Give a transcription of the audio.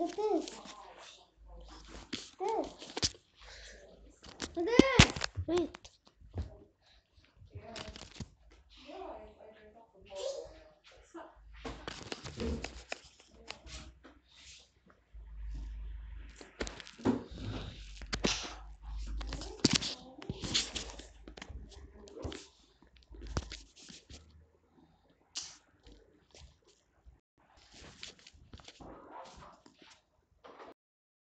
Look this. This. Look this. Wait.